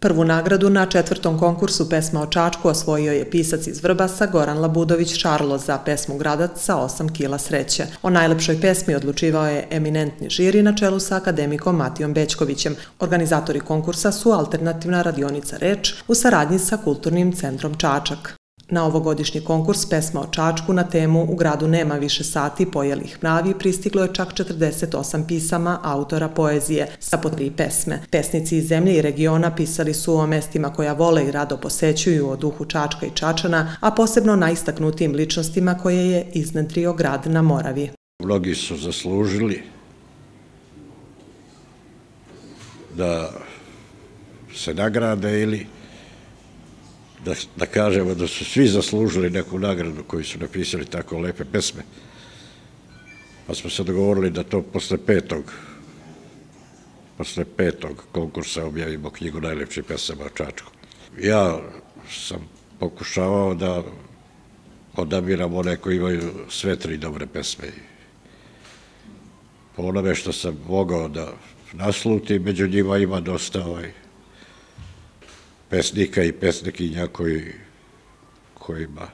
Prvu nagradu na četvrtom konkursu pesma o Čačku osvojio je pisac iz Vrbasa Goran Labudović Šarlo za pesmu Gradac sa 8 kila sreće. O najlepšoj pesmi odlučivao je eminentni žiri na čelu sa akademikom Matijom Bećkovićem. Organizatori konkursa su alternativna radionica Reč u saradnji sa Kulturnim centrom Čačak. Na ovogodišnji konkurs pesma o Čačku na temu U gradu nema više sati pojelih mravi pristiglo je čak 48 pisama autora poezije sa po tri pesme. Pesnici iz zemlje i regiona pisali su o mestima koja vole i rado posećuju o duhu Čačka i Čačana, a posebno najistaknutijim ličnostima koje je iznedrio grad na Moravi. Mnogi su zaslužili da se nagrade ili da, da kažemo da su svi zaslužili neku nagradu koji su napisali tako lepe pesme. Pa smo se dogovorili da to posle petog posle petog konkursa objavimo knjigu najlepših pesama o Čačku. Ja sam pokušavao da odabiram one koji imaju sve tri dobre pesme. Po onome što sam mogao da naslutim, među njima ima dosta ovaj, pesnika i pesnikinja koji, kojima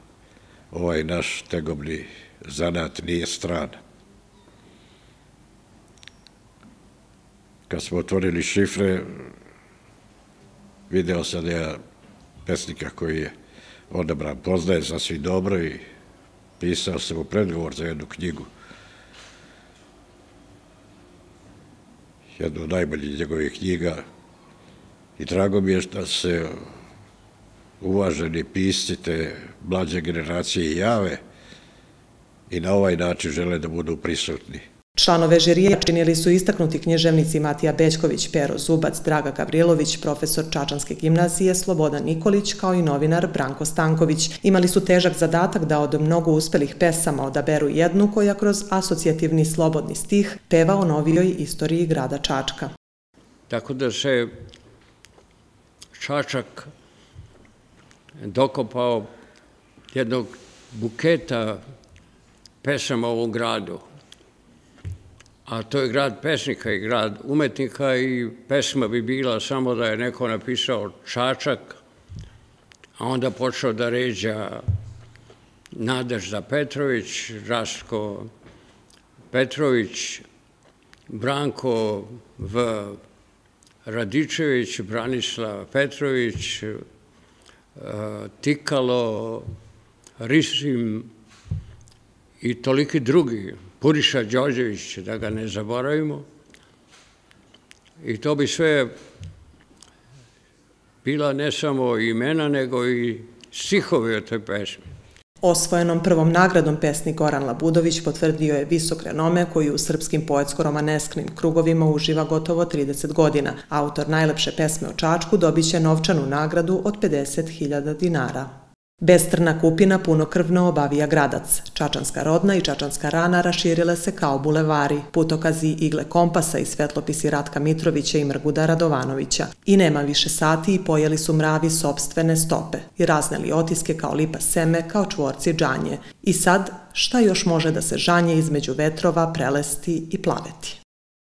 ovaj naš tegobni zanat nije stran. Kad smo otvorili šifre, video sam da je pesnika koji je odabran, poznaje za svi dobro i pisao sam u predgovor za jednu knjigu. Jednu od najboljih njegovih knjiga, I drago mi je što se uvaženi pisci te mlađe generacije jave i na ovaj način žele da budu prisutni. Članove žirije činili su istaknuti knježevnici Matija Bećković, Pero Zubac, Draga Gavrilović, profesor Čačanske gimnazije, Slobodan Nikolić, kao i novinar Branko Stanković. Imali su težak zadatak da od mnogo uspelih pesama odaberu jednu koja kroz asocijativni slobodni stih peva o novijoj istoriji grada Čačka. Tako da se Čačak dokopao jednog buketa pesama u gradu. A to je grad pesnika i grad umetnika i pesma bi bila samo da je neko napisao Čačak, a onda počeo da ređa Nadežda Petrović, Rastko Petrović, Branko V. Radičević, Branislav Petrović, eh, Tikalo, Risim i toliki drugi, Puriša Đorđević, da ga ne zaboravimo. I to bi sve bila ne samo imena, nego i stihovi o toj pesmi. Osvojenom prvom nagradom pesnik Goran Labudović potvrdio je visok renome koji u srpskim poetsko-romanesknim krugovima uživa gotovo 30 godina. Autor najlepše pesme o Čačku dobit će novčanu nagradu od 50.000 dinara. Bestrna kupina punokrvno obavija gradac. Čačanska rodna i čačanska rana raširile se kao bulevari, putokazi igle kompasa i svetlopisi Ratka Mitrovića i Mrguda Radovanovića. I nema više sati i pojeli su mravi sobstvene stope i razneli otiske kao lipa seme, kao čvorci džanje. I sad, šta još može da se žanje između vetrova, prelesti i plaveti?